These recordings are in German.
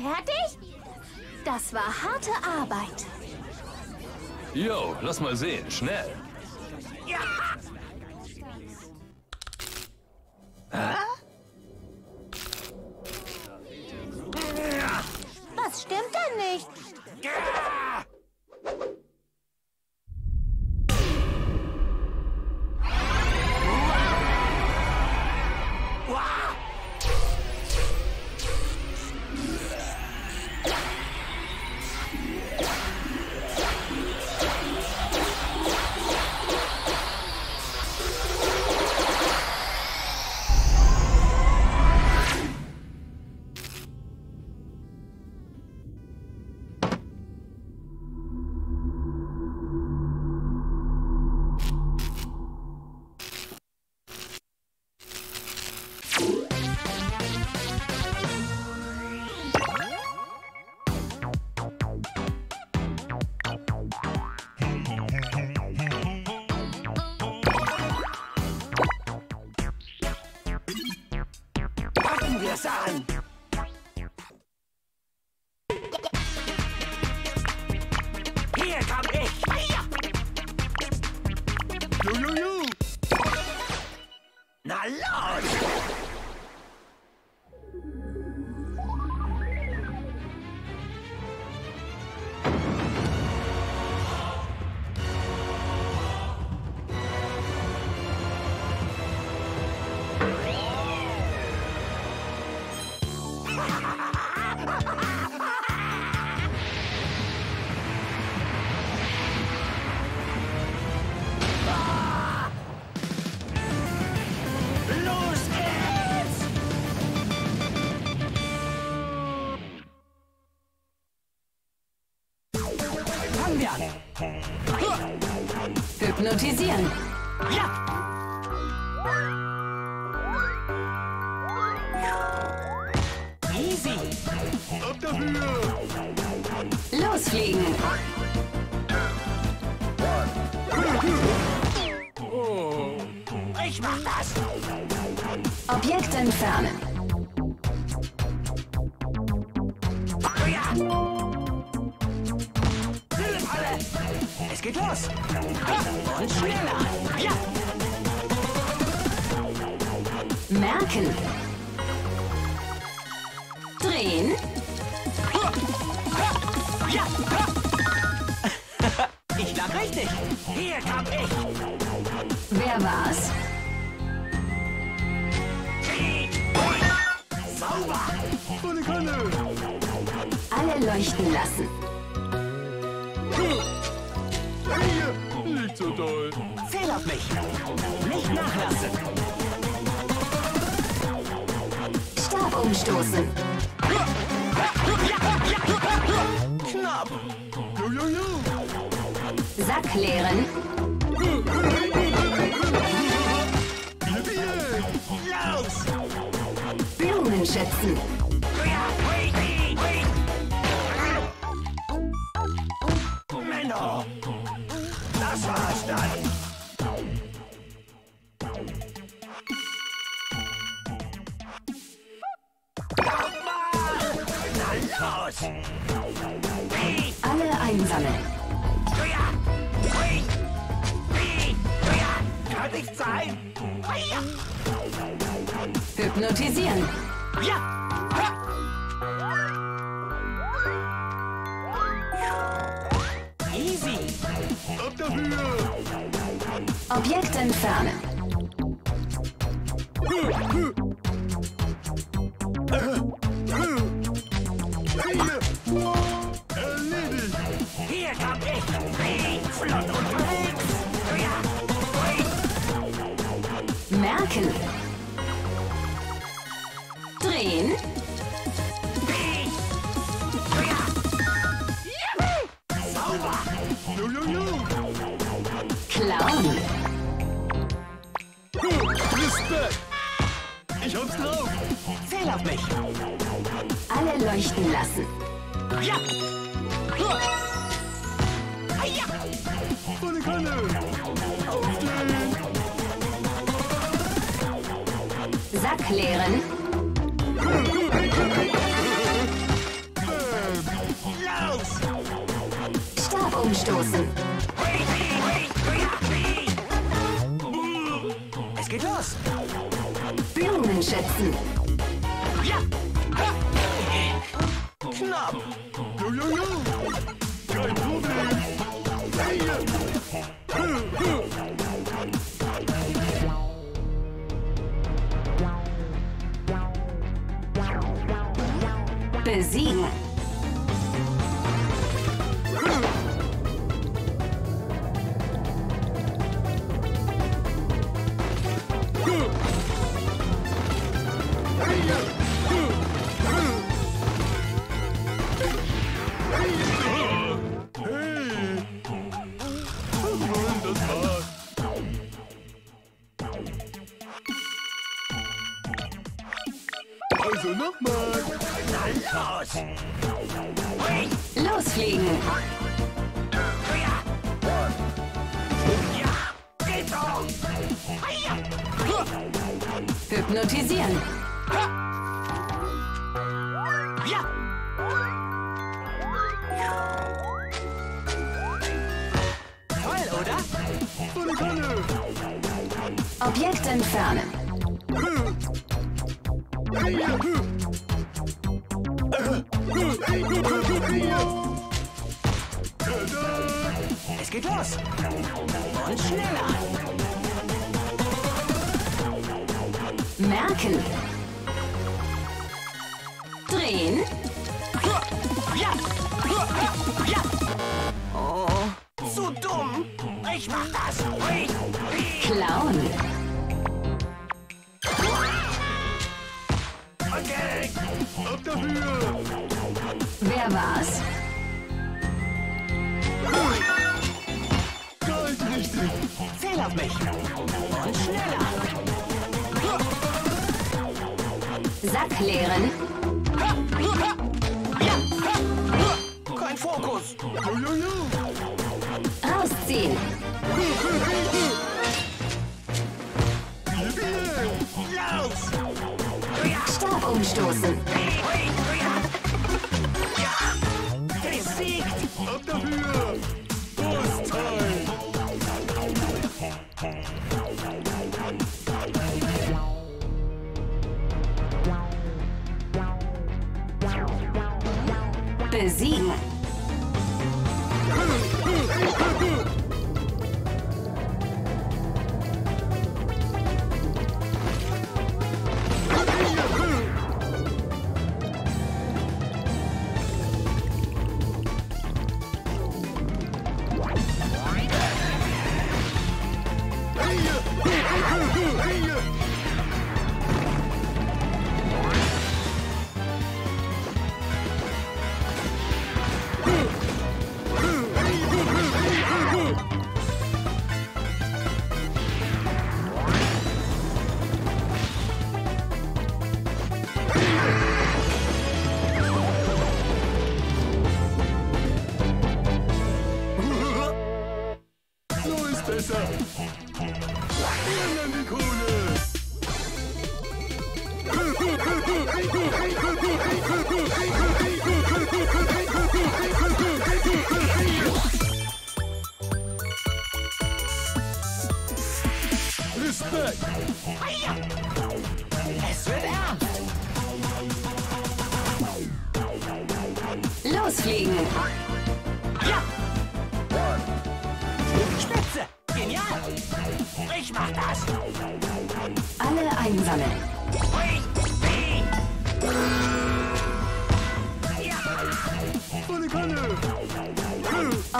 Fertig? Das war harte Arbeit. Jo, lass mal sehen. Schnell. Was An! Hypnotisieren. Ja! Easy! Ab dafür! Losfliegen. Ich mach das! Objekt entfernen. Geht los! Und schneller! Ja! Merken. Drehen. Ja! Ich lag richtig! Hier komm ich! Wer war's? Sauber! Alle leuchten lassen. So toll! Zähl auf mich! Nicht nachlassen! Stab umstoßen. Knapp! Sack leeren. Blumen schützen. Nicht sein! Ja. Hypnotisieren. Ja! Easy! Ab dafür! Objekt entfernen. Merken. Drehen. Klauen. Respekt! Ich hab's drauf! Zähl auf mich! Alle leuchten lassen. Ja! Ah, erklären? leeren. Stab umstoßen. Es geht los. Blumen schätzen. Ja. Knapp. Jo, jo, jo. magazine. Losfliegen. Hypnotisieren. Merken. Drehen. Ja. Ja. Oh, zu dumm. Ich mach das. Klauen. Okay. Ab dafür. Wer war's? Kalt richtig. Zähl auf mich. Und schneller. Sack leeren. Kein Fokus. Rausziehen. Stab umstoßen. Besiegt. Ab dafür. Z. So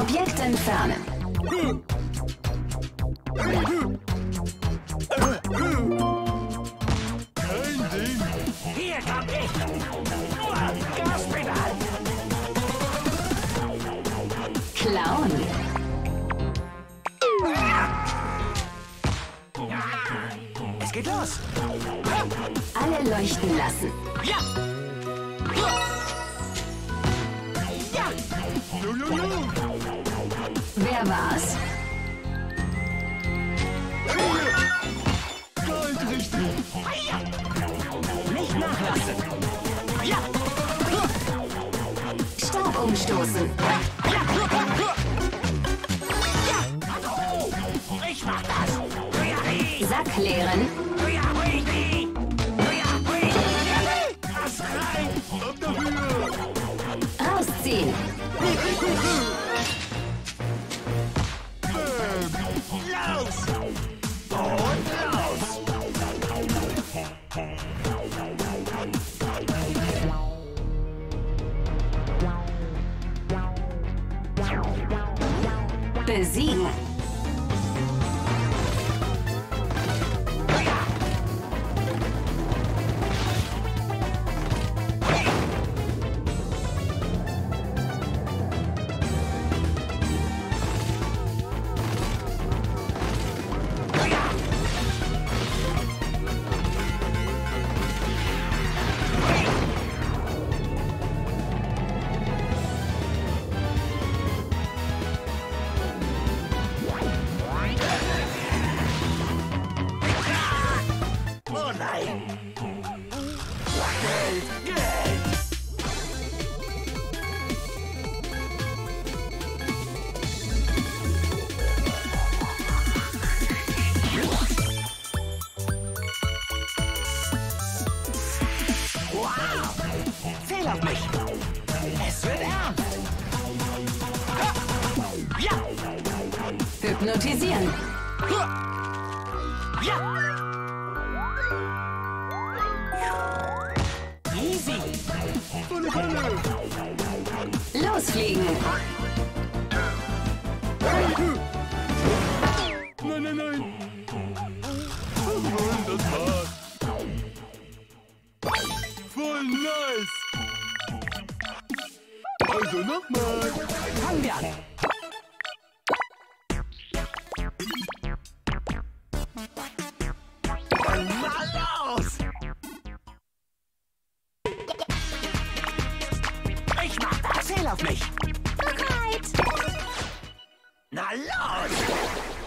Objekt entfernen. Kein Ding. Hier komm ich. Gaspedal. Klauen. Es geht los. Alle leuchten lassen. Ja. Ja. Jo, jo, jo. Wer war's? Goldrichtig. Nicht nachlassen. Ja. Stab umstoßen. Ja. Oh, ich mach das. Sack leeren. Rausziehen. Los. Und los. Besiegen. Hypnotisieren. Ja. Bereit. Na los!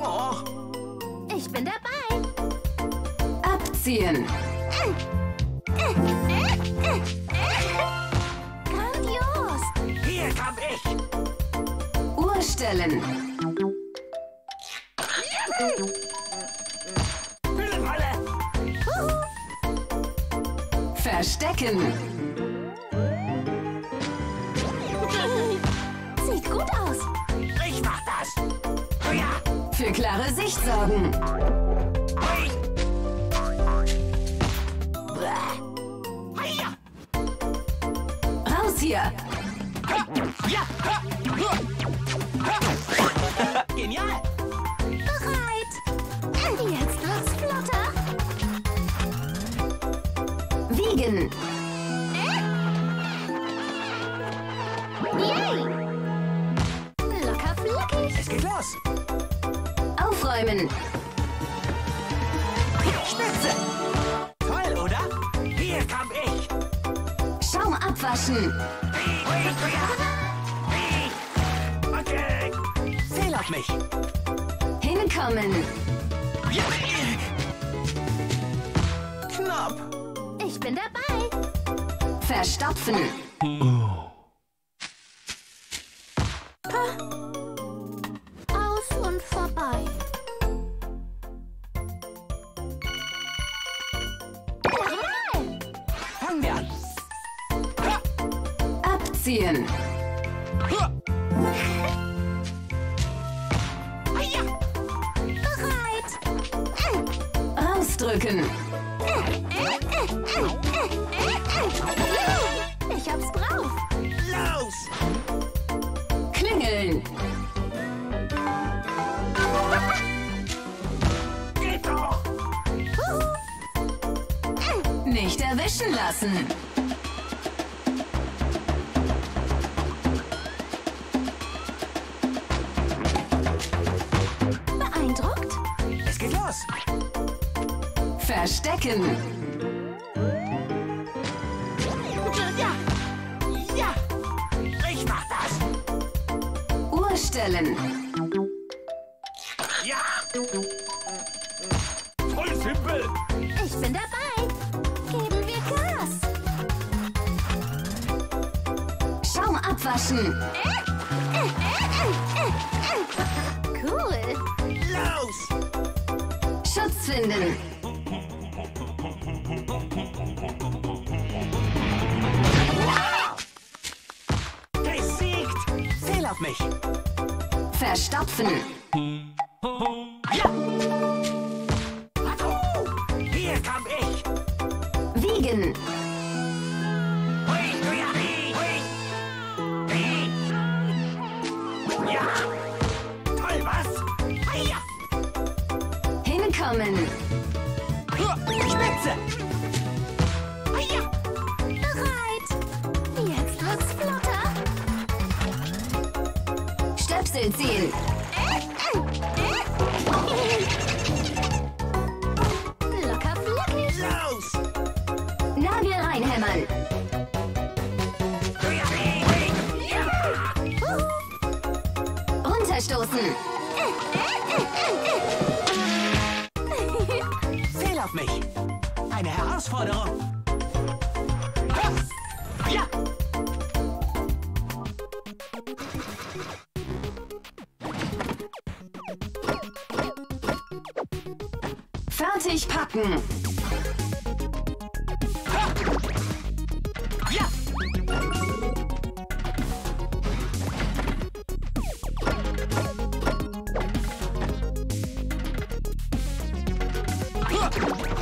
Oh, Ich bin dabei. Abziehen. Grandios. hier komm ich! Uhr Für klare Sicht sorgen. Raus hier. Aufräumen. Spitze! Toll, oder? Hier komm ich! Schaum abwaschen. Okay! Zähl auf mich! Hinkommen. Ja. Knapp! Ich bin dabei. Verstopfen. Aus und Abziehen. Bereit. Rausdrücken. Ich hab's drauf. Los! Klingeln. Geht doch! Nicht erwischen lassen. Verstecken. Ja! Ja! Ich mach das! Uhr stellen. Ja! Voll simpel. Ich bin dabei. Geben wir Gas. Schaum abwaschen. Cool. Los! Schutz finden. Auf mich! Verstopfen. Ja! Hier komm ich! Wiegen. Ja! Toll, was? Hinkommen. Spitze! 你自己 Ja!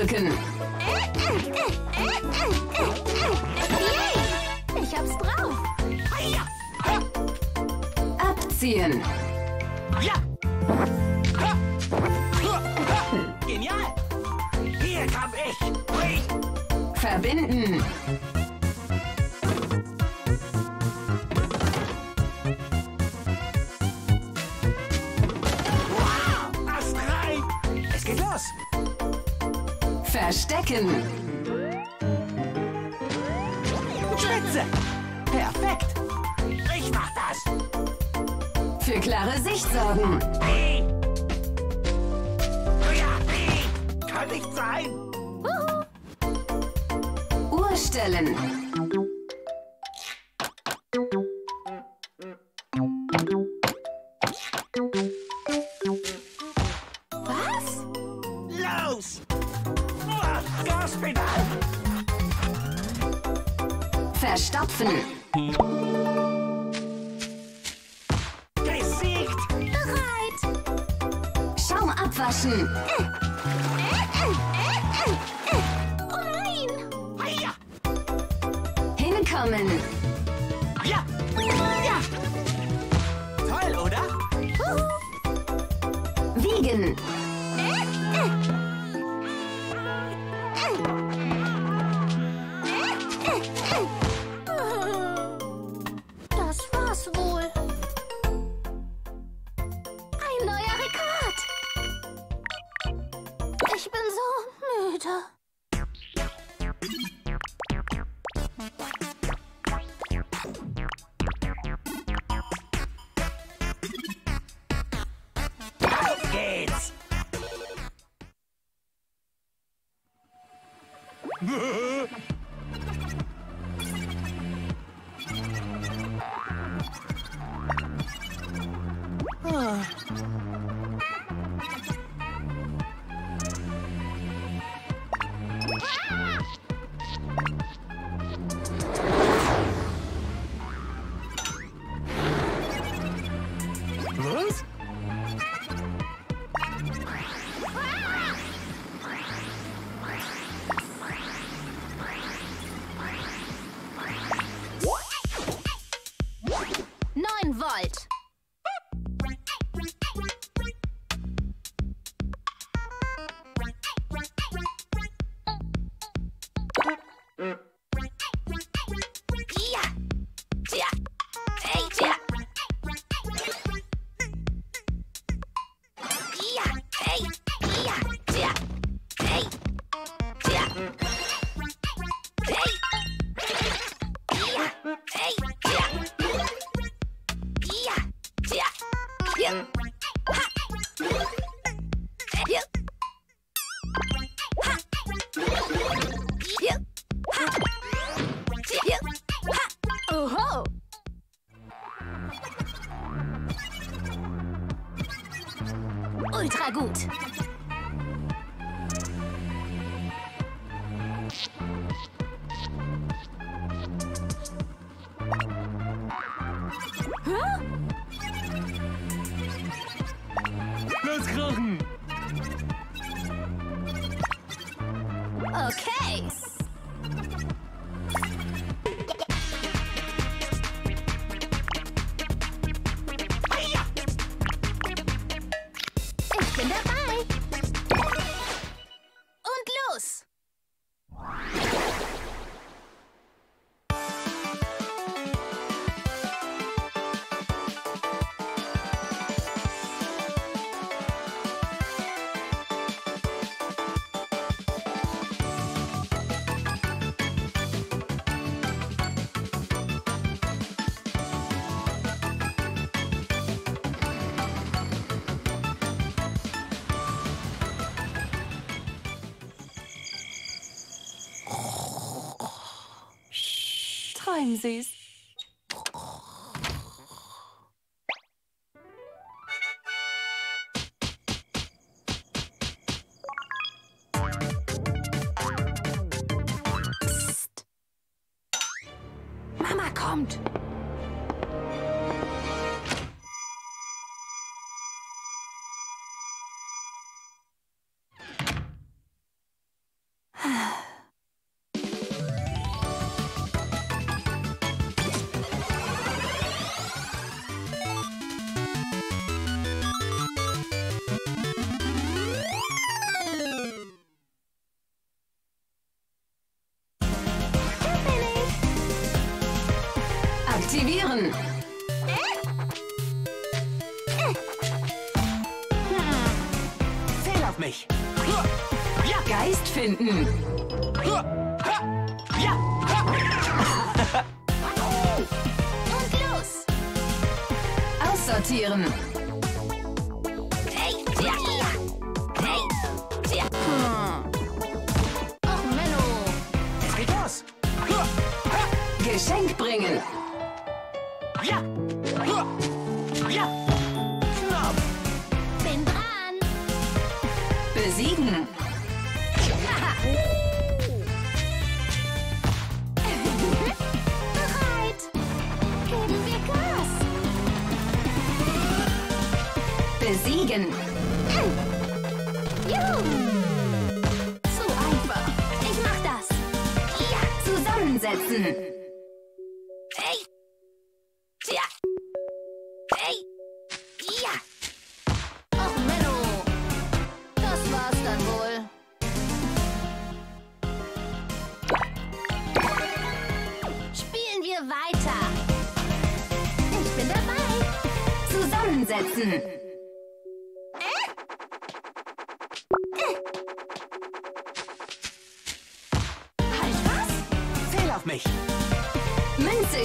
Rausdrücken. Yay! Ich hab's drauf. Abziehen. Ja! Genial! Hier komm ich! Verbinden. Kann nicht sein! Uhr じゃ Timesies. Psst. Mama kommt. mich. Ja. Geist finden. Ja. Und los. Aussortieren. Hey, ja. Hey, ja. Och, Menno. Es geht los. Geschenk bringen. bewegen. Juhu. Zu einfach. Ich mach das. Ja, zusammensetzen. Hey. Tja! Hey. Ja. Och, Menno. Das war's dann wohl. Spielen wir weiter. Ich bin dabei. Zusammensetzen.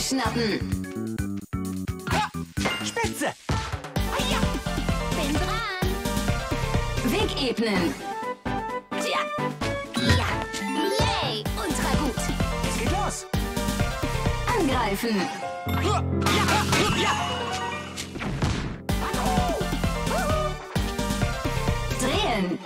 schnappen. Ha! Spitze! Ja. Bin dran! Weg ebnen! Tja! Ja! Yay! Ultra gut! Es geht los! Angreifen! Ja! Ja! ja. Drehen!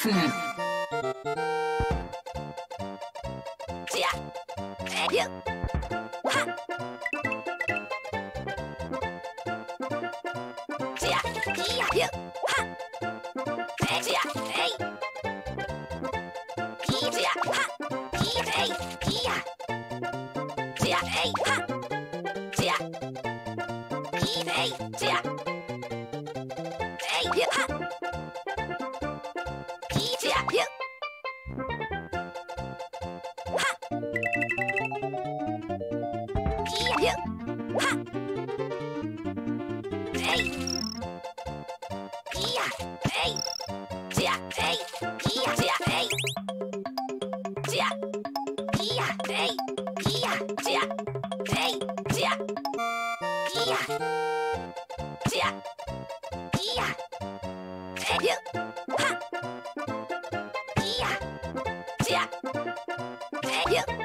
風じゃあっはじゃいやはじゃ Yeah. Yeah. Yeah.